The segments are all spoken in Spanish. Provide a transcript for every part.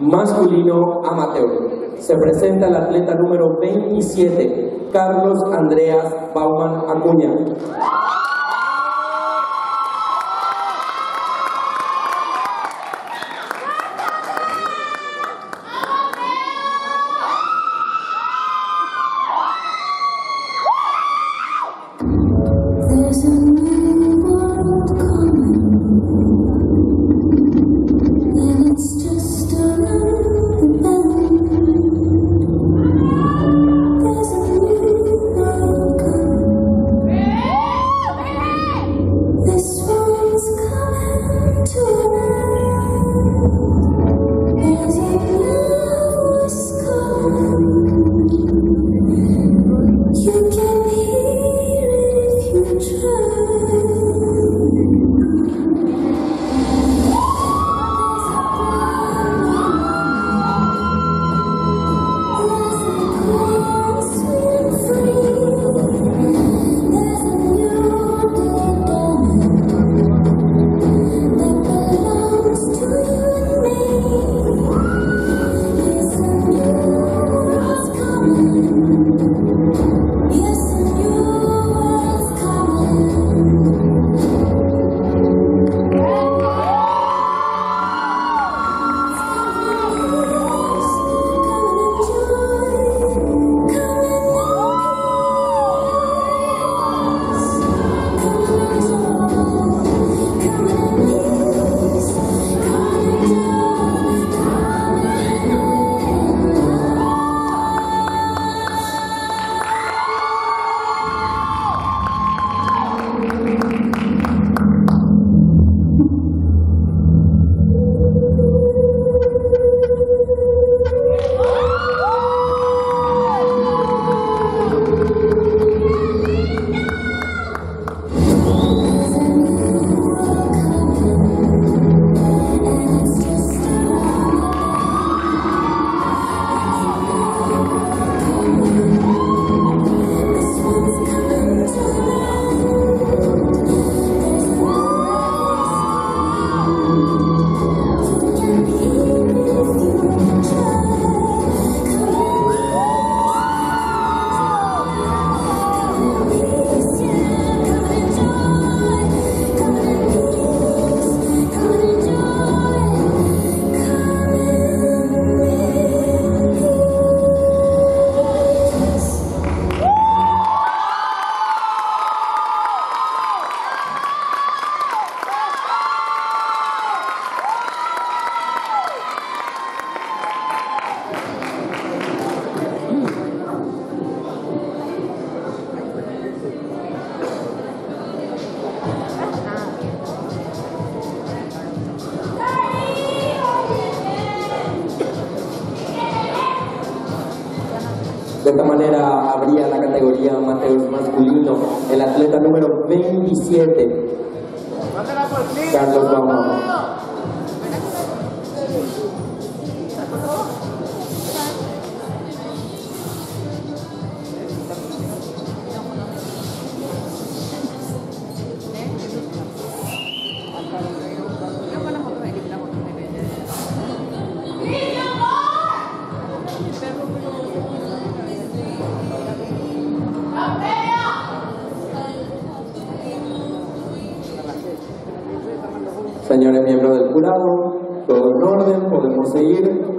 masculino amateur. Se presenta el atleta número 27, Carlos Andreas Bauman Acuña. De esta manera habría la categoría amateur masculino el atleta número 27, Carlos. Jurado, todo en orden, podemos seguir.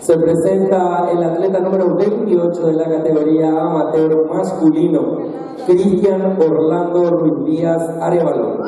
Se presenta el atleta número 28 de la categoría amateur masculino, Cristian Orlando Ruiz Díaz Arevalo.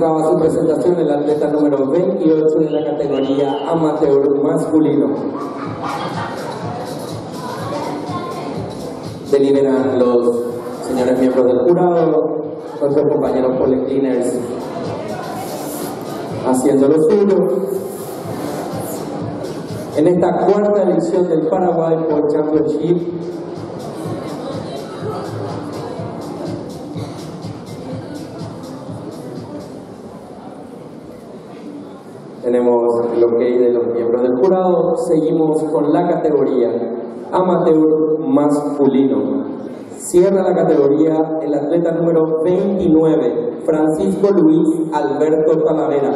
Cerraba su presentación el atleta número 28 de la categoría amateur masculino. Deliberan los señores miembros del jurado, nuestros compañeros polecliners haciendo lo suyo. En esta cuarta edición del Paraguay World Championship tenemos el ok de los miembros del jurado. Seguimos con la categoría amateur masculino. Cierra la categoría el atleta número 29, Francisco Luis Alberto Talavera.